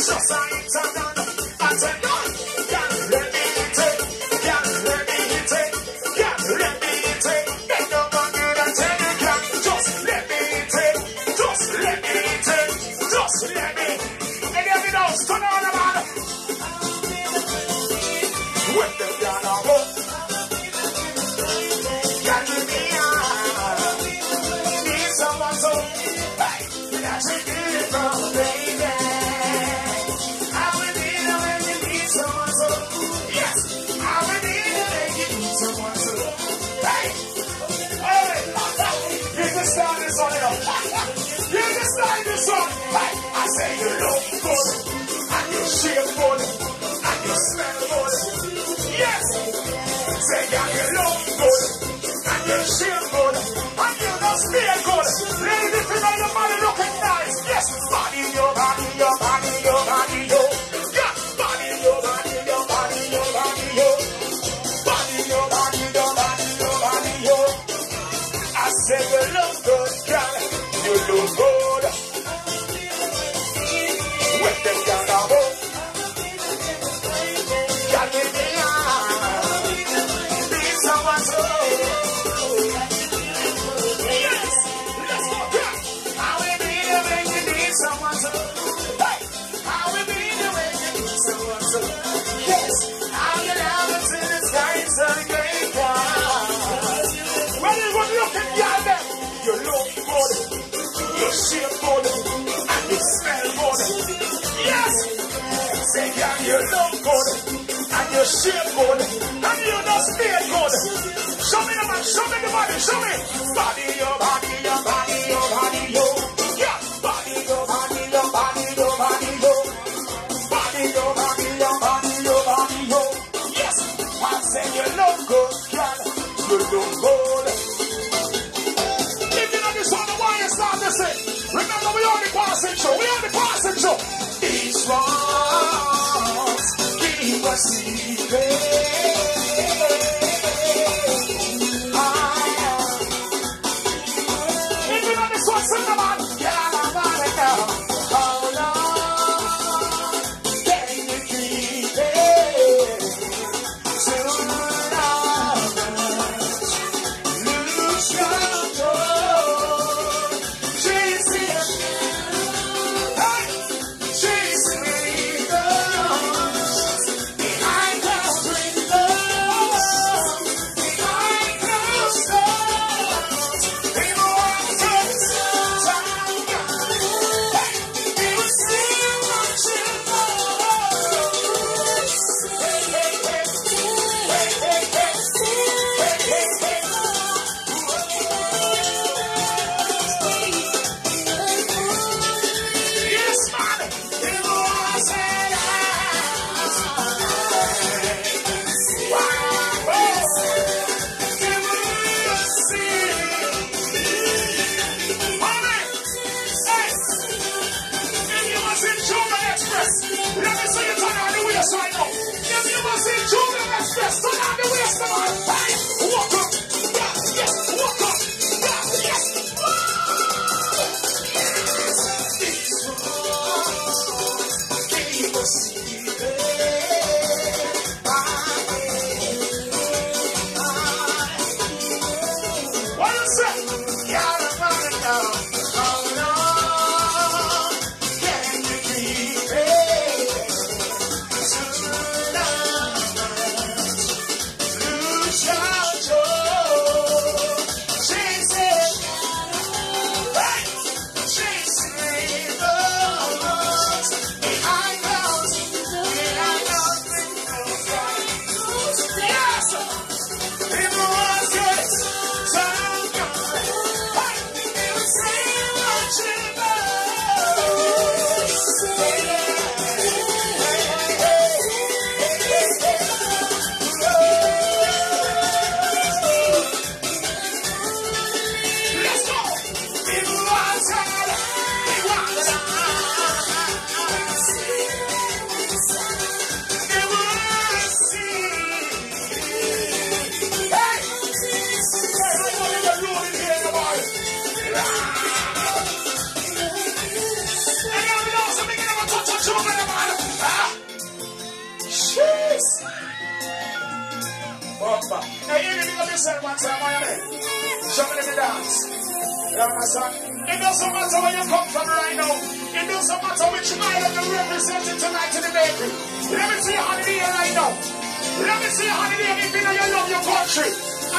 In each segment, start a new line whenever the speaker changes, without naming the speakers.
science, science, science. I say you look good, and you shape good, and you smell good. Yes, say you look good, and you shape good, and you smell good. Ladies, if you know your body looking nice, yes, body in your body. them girl. You look good, you shape good, and you smell good. Yes! Say girl, you look good, and you shape good, and you don't good. Show me the man, show me the body, show me. Body, your body. Classic We are the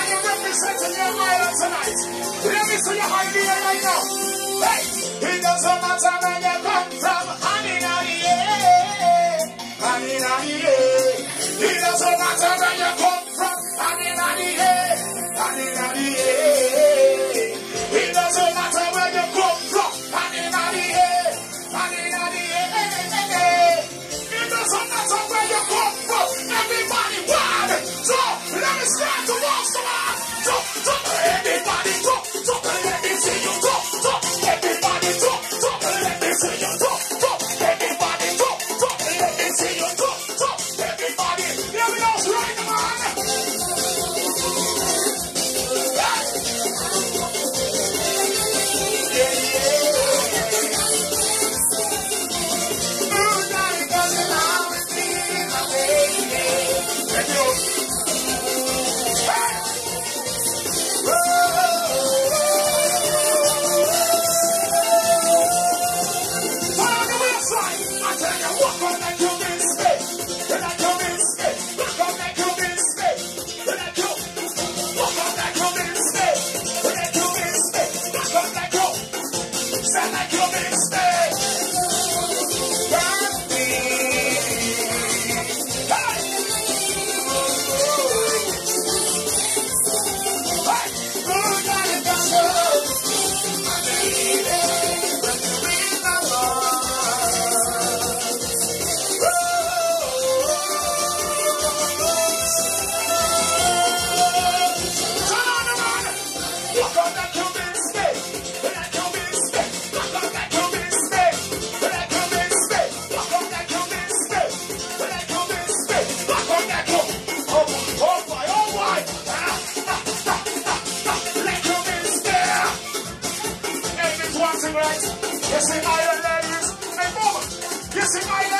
I am representing your higher tonight. Let me see your idea right now. Hey, it doesn't matter where you come from. I'm in the. I'm in the. I tell you, walk on that Yes, I you sing Iron Ladies and Bombers, you sing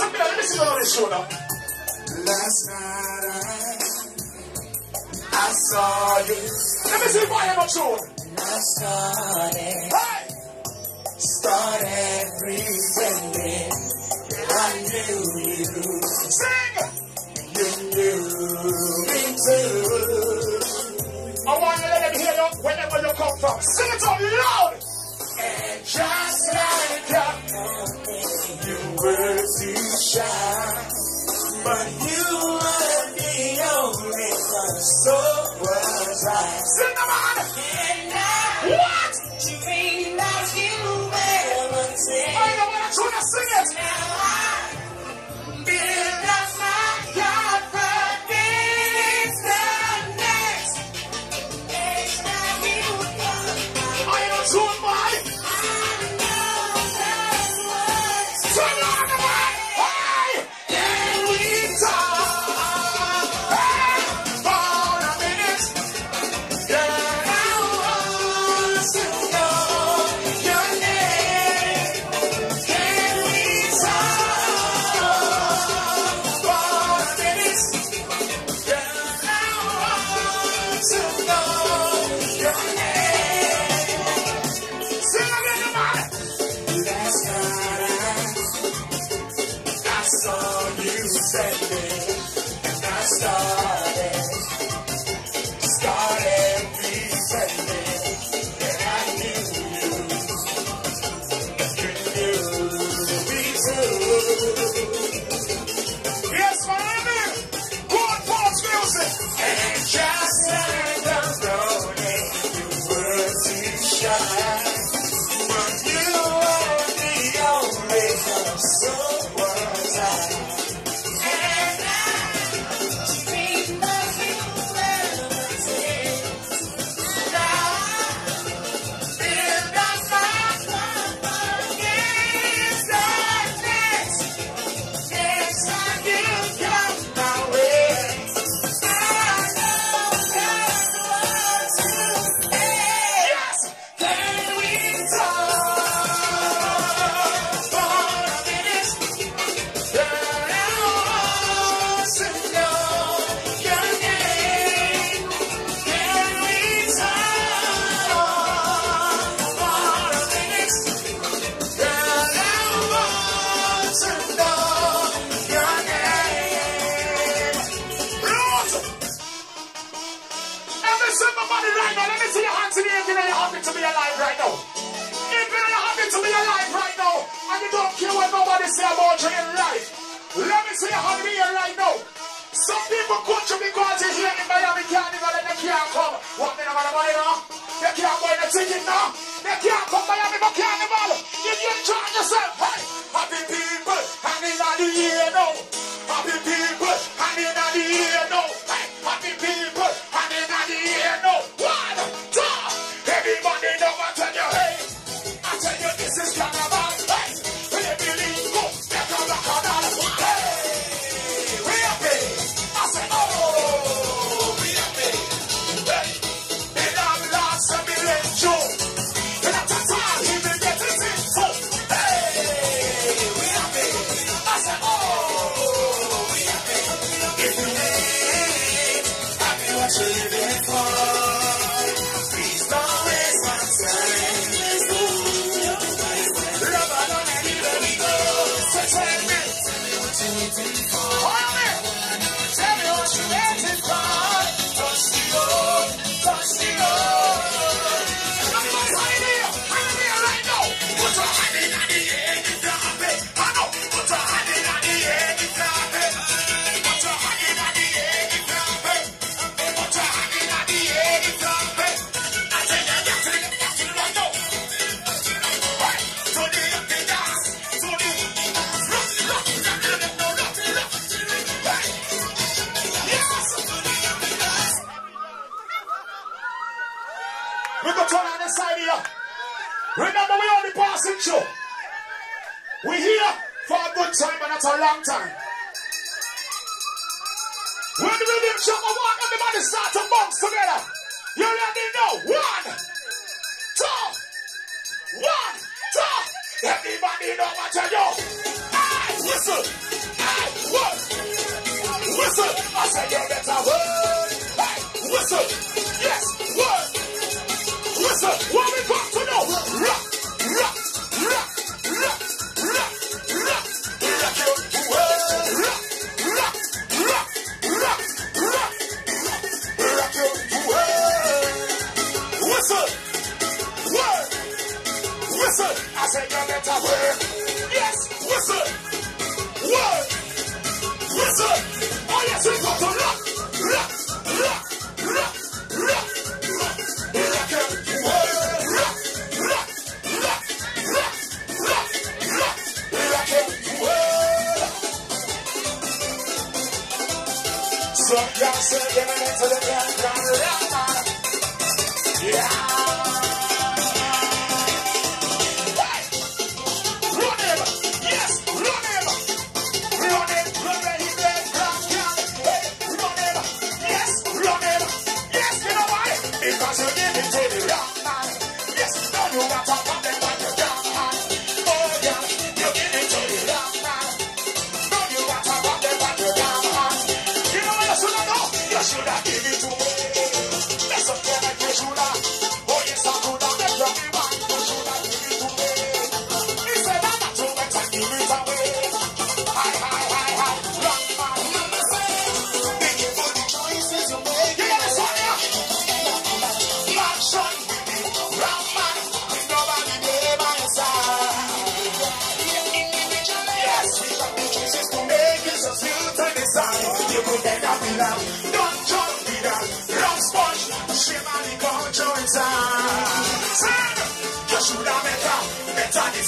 Somebody, let me see on his shoulder.
Last night I, I saw you.
Let me see why I'm not sure.
I started.
Hey!
Started pretending I knew you.
Sing!
You knew me too.
I want to let them hear you wherever you come from. Sing it so loud!
And just
it
to
me. That's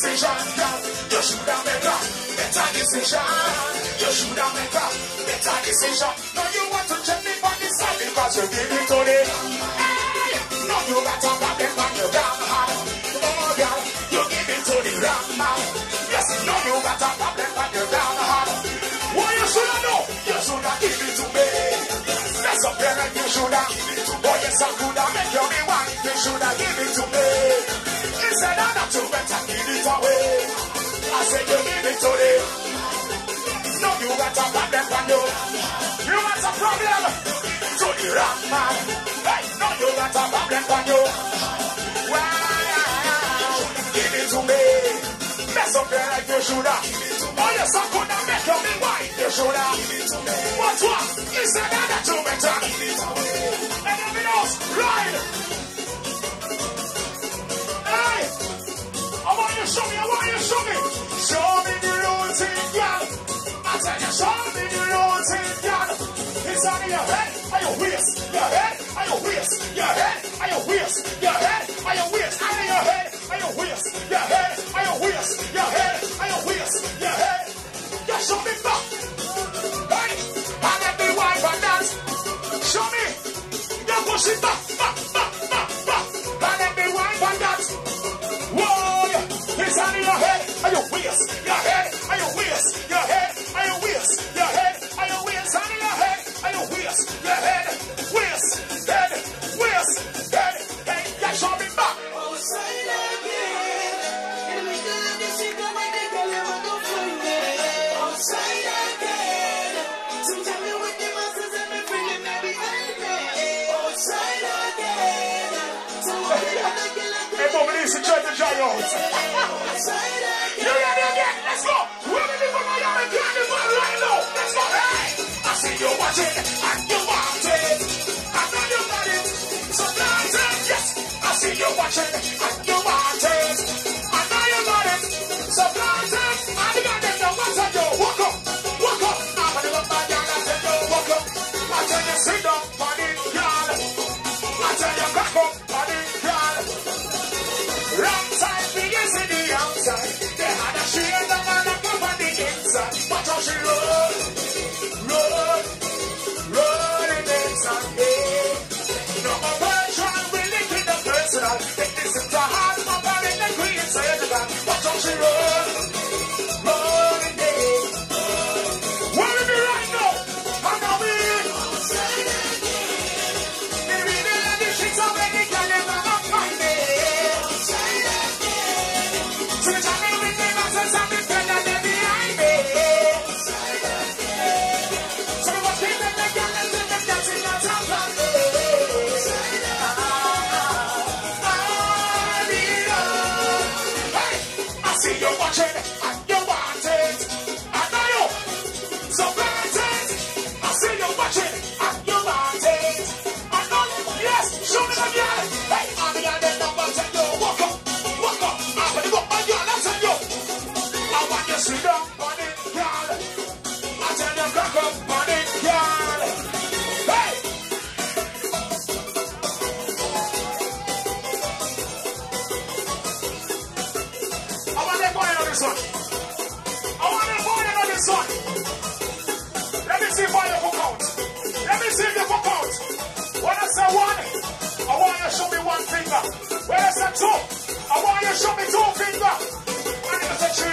decision, girl. You should have made a better decision. You should have made a better decision. Now you want to on the side because you give it to the. Hey, now you got a problem on your damn heart. Oh, girl, you give it to the wrong man. Yes, now you got a problem on your damn heart. What you should have know? You should have give it to me. That's there and you should have. Oh, yes, I could have make you me wife. You should have give it to me. Instead of not to better give it away. I said you give it to me. No, you got a problem on you. Got a problem to the wrong man. Hey, no, you got a problem you. Wow, give it to me. Mess up your life, you shoulda. Oh yes, I coulda make you me wife, you shoulda. But what? Instead of that, you better. Give it away. And everything else, right? On your head, on your head, on your waist, your head, on your waist, on your head, on your waist, your head, on your waist, your your head. Yeah, show me back. Hey, and let me wipe and dance. Show me. Yeah, push it back, back, back, back, back. And let me wipe and dance. Whoa, it's on your head, on your waist, your head, on your your Hey, Bobby, this is Church of Giants. You ready again? Let's go. We're ready for Miami Carnival right now. Let's go. Hey, I see you watching and you want it. I know you got it. So dance it. Yes, I see you watching and you want it. I know you got it. So dance it. I got it. Now what I do? Walk up, walk up. I'm gonna go back down and tell you walk up. I tell you sit down, Take this into heart, my body, the queen surgical. Watch how she run, I want them going on this one. Let me see if I can count. Let me see if you can count. When I say one, I want you to show me one finger. When I say two, I want you to show me two finger. And if I say three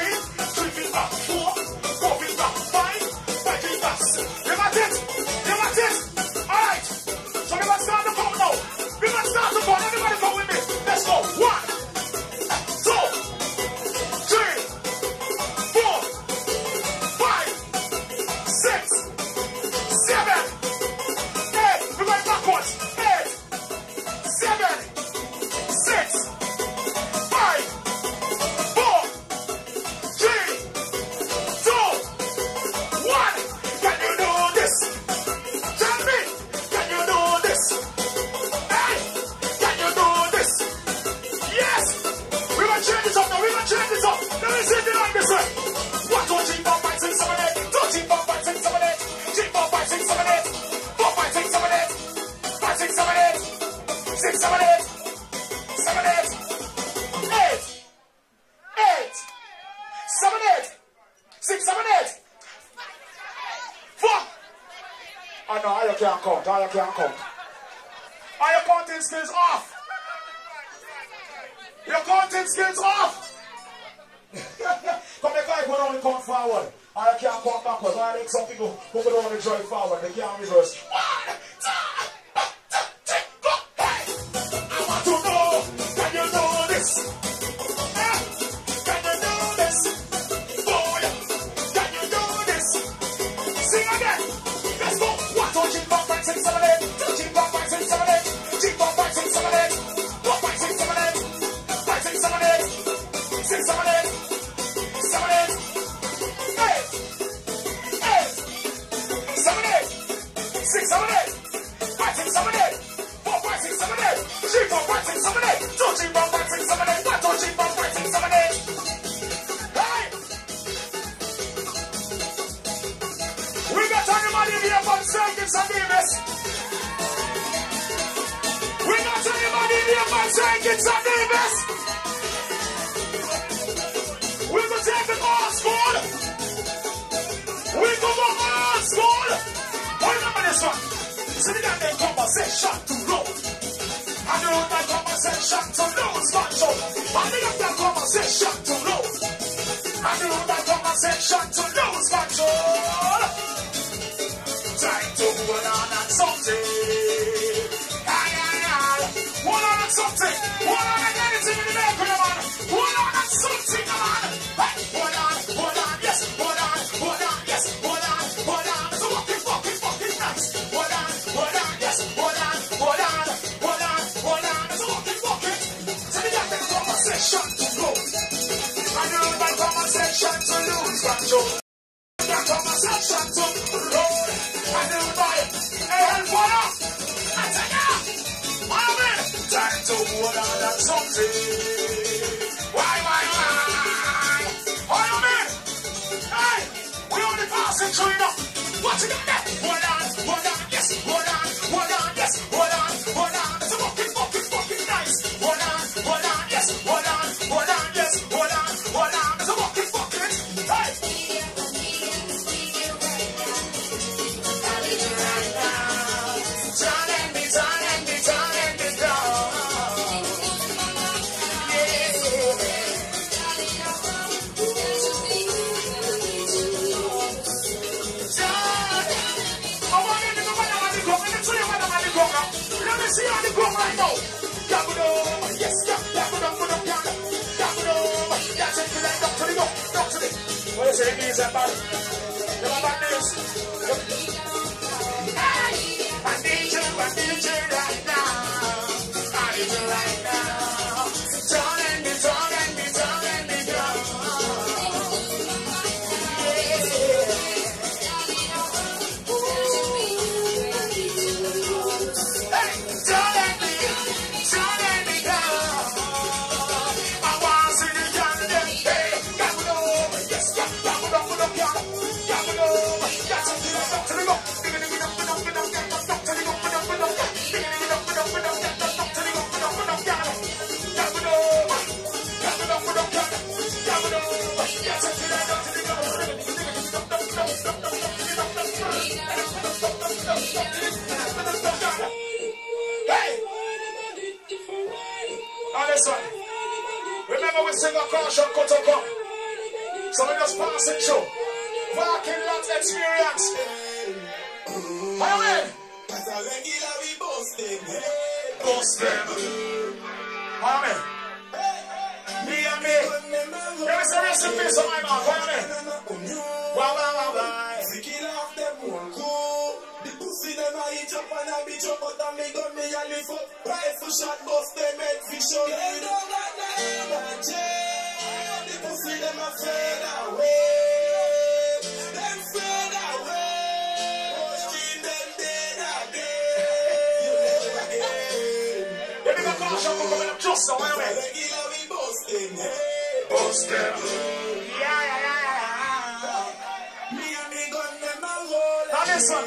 I can't come. Are your counting skills off? Your counting skills off! come here, guy go down and come forward. I can't come backwards. Or you make some people who don't want to drive forward. They can't reverse. One, two, Sing eh, oh, again! want that conversation to know sponsor. I need up that conversation to know. I need up that conversation to know sponsor. Time to go on something. Aye, aye, aye. One on and something. One on and What is it? It is about. Come on, bandits. Bandits, right now. Turn and turn and You? Me and me. There is a recipe, on. How you mean? Wow, wow, wow, wow.
Kill off them one cool. The pussy them a eat up and bitch up, but a me gun me a lift up. Rifle shot bust them head vision. They don't got aim and. The pussy them a fade away.
So.
We head.
Yeah, yeah, yeah, yeah.
Me and me gun them a roll.
Now listen,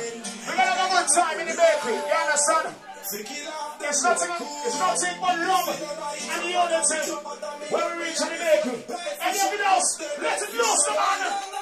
we're gonna have a good time in the bakery. You understand?
We
It's nothing, it's nothing but love and the unity when we reach the bakery. Anything else, let it. Bad man,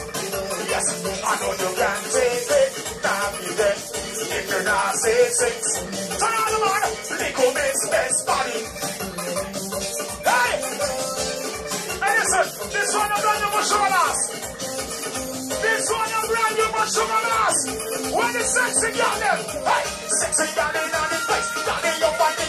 Yes, I know you can take it. Now be dead. If you're not say six, turn on the man. Lico makes best body. Hey, hey, listen. This one I'm brand new for sugar ass. This one I'm brand new for sugar ass. When the sexy girl them, hey, sexy girl in on the face, girl in your body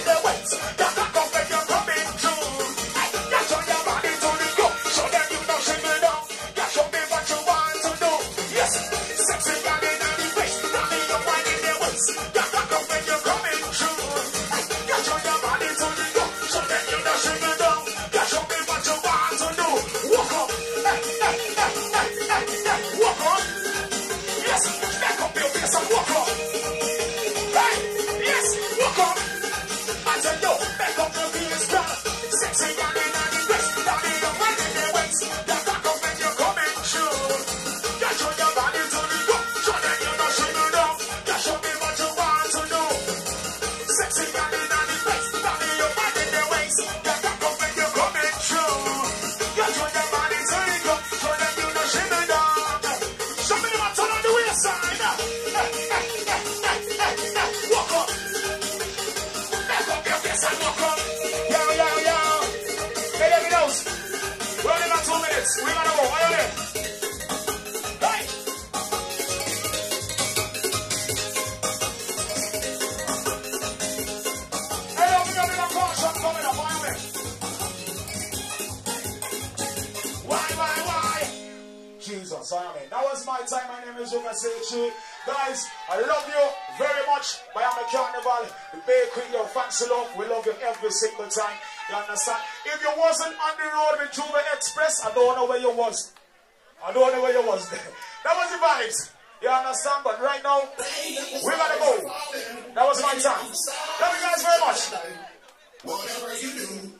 and walk up. Yo, yo, yo. Hey, let me know. We're only got two minutes. We gotta go. Are you? Hey. Hey, yo, we got a little caution coming up. Are you there? Why, why, why? Jesus, I mean, that was my time. My name is Uga Sechi. Guys, I love you very much. Miami Carnival, the bakery, your Fancy Loaf. We love you every single time. You understand? If you wasn't on the road with Juba Express, I don't know where you was. I don't know where you was. that was the vibes. You understand? But right now, we gotta go. That was my time. Love you guys very much.
Whatever you do,